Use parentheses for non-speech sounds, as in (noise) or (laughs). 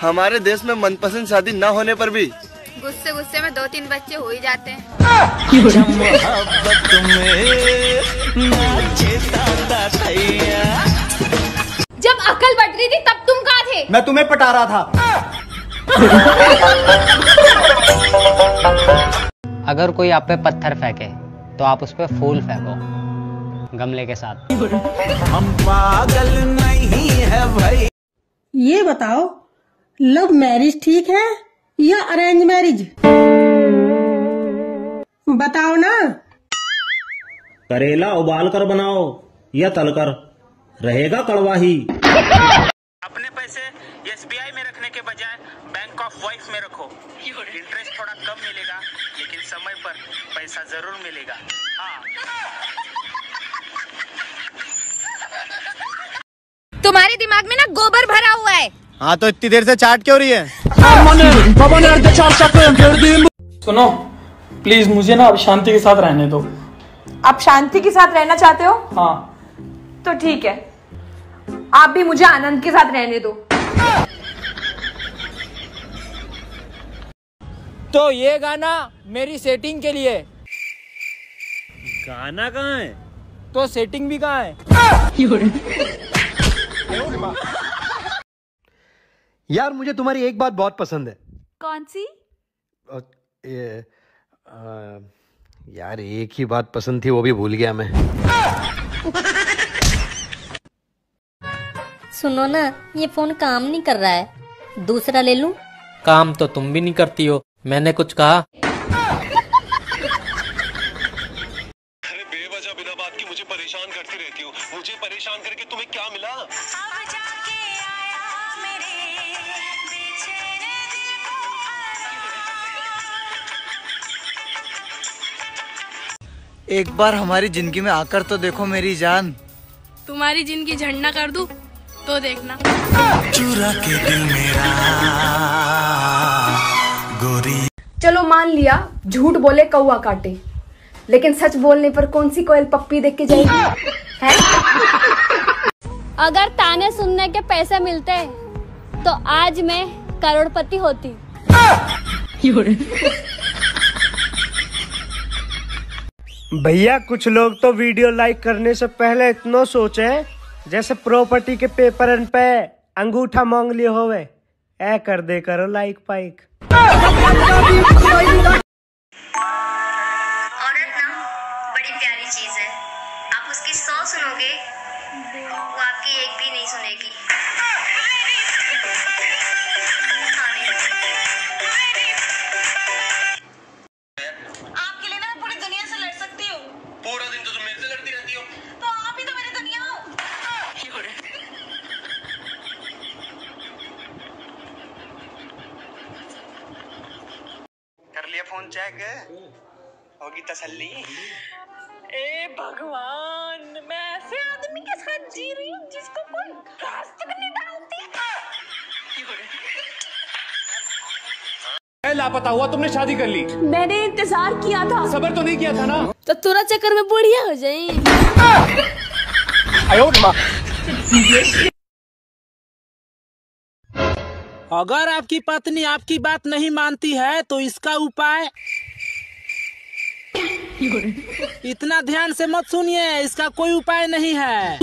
हमारे देश में मनपसंद शादी न होने पर भी। गुस्से गुस्से में दो तीन बच्चे हो ही जाते हैं। जब अकल बढ़ रही थी तब तुम कहा थे? मैं तुम्हें पटा रहा था। अगर कोई आप पे पत्थर फेंके तो आप उस पर फूल फेंको गमले के साथ। हम पागल नहीं है भाई। ये बताओ लव मैरिज ठीक है या अरेंज मैरिज बताओ ना। करेला उबाल कर बनाओ या तलकर रहेगा कड़वा ही अपने पैसे एसबीआई में रखने के बजाय बैंक ऑफ़ वाइफ में रखो। इंटरेस्ट थोड़ा कम मिलेगा लेकिन समय पर पैसा ज़रूर मिलेगा। हाँ। तुम्हारे दिमाग में ना गोबर भरा हुआ है। हाँ तो इतनी देर से चाट क्यों रही है? सुनो प्लीज़ मुझे ना अब शांति के साथ रहने दो। आप शांति के साथ रहना चाहते हो? हाँ। तो ठीक है। आप भी मुझे आनंद के साथ रहने दो। तो ये गाना मेरी सेटिंग के लिए। गाना कहाँ है? तो सेटिंग भी कहाँ है? (laughs) (laughs) (laughs) यार मुझे तुम्हारी एक बात बहुत पसंद है। कौन सी? अ, ये, अ, यार एक ही बात पसंद थी वो भी भूल गया मैं। सुनो ना ये फ़ोन काम नहीं कर रहा है। दूसरा ले लूँ? काम तो तुम भी नहीं करती हो मैंने कुछ कहा? अरे बेवजह बिना बात की मुझे परेशान करती रहती हो। मुझे परेशान करके तुम्हें क्या मिला? एक बार हमारी ज़िंदगी में आकर तो देखो मेरी जान। तुम्हारी ज़िंदगी झंडा कर दूँ? तो देखना। चुरा के दिल मेरा गोरी। चलो मान लिया झूठ बोले कौआ काटे। लेकिन सच बोलने पर कौन सी कोयल पप्पी देख के जाएगी? है? अगर ताने सुनने के पैसे मिलते तो आज मैं करोड़पति होती। (laughs) भैया, कुछ लोग तो वीडियो लाइक करने से पहले इतना सोचे, जैसे प्रॉपर्टी के पेपर पे अंगूठा मांग लिए होवे। ऐ कर दे, करो लाइक पाइक सुनोगे, वो आपकी एक भी नहीं सुनेगी। फ़ोन चेक होगी तसल्ली। ए भगवान मैं ऐसे आदमी के साथ जी रही हूँ जिसको कोई घास तक नहीं डालती। लापता हुआ तुमने शादी कर ली। मैंने इंतज़ार किया था। सबर तो नहीं किया था ना? तो तुरा चक्कर में बुढ़िया हो जाए अगर आपकी पत्नी आपकी बात नहीं मानती है तो इसका उपाय? इतना ध्यान से मत सुनिए, इसका कोई उपाय नहीं है।